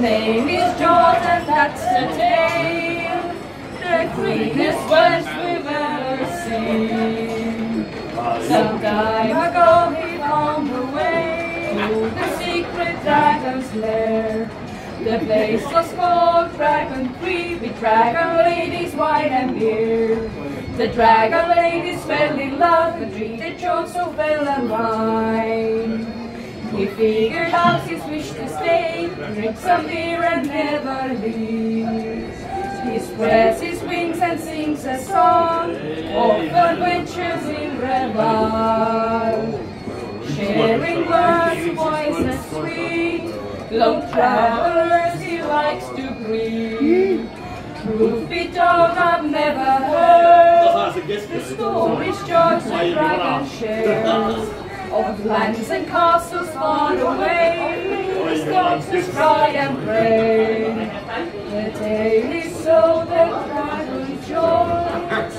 name is and that's the tale. The greenest Welsh we've ever seen. Some time ago he found the way to the secret dragon's lair. The place was called Dragon Tree with dragon ladies, wine and beer. The dragon ladies fell in love and treated George so well and wine. He figured out his wish to stay, drink some beer and never leave. He spreads his wings and sings a song of adventures in revel. Sharing words, voice and sweet, long travelers he likes to greet. Truth be told, I've never heard the stories George the Dragon shares of lands and castles far away. Daughters cry and pray. The tale is so that Dragon George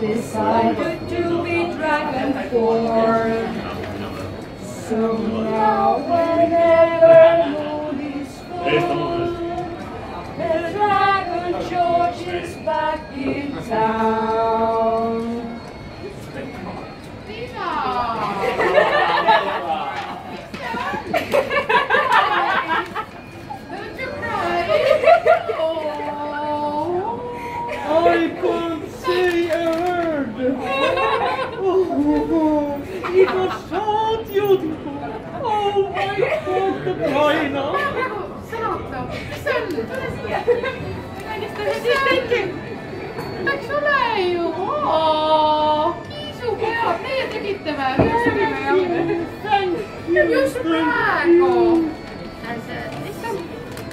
decided to be dragon born. So now whenever moon is full, the Dragon George is back in town. It was so beautiful. Oh my God, the China. Sõnata. Sõnn, tule siia. Mis tegi? Läks üle ju. Kiisupojad, teie tegite või? Just praegu. Uh,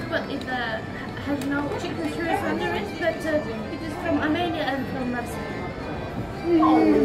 but it uh, has no chicken shrews under it, but uh, it is from Armenia and from Russia. Oh.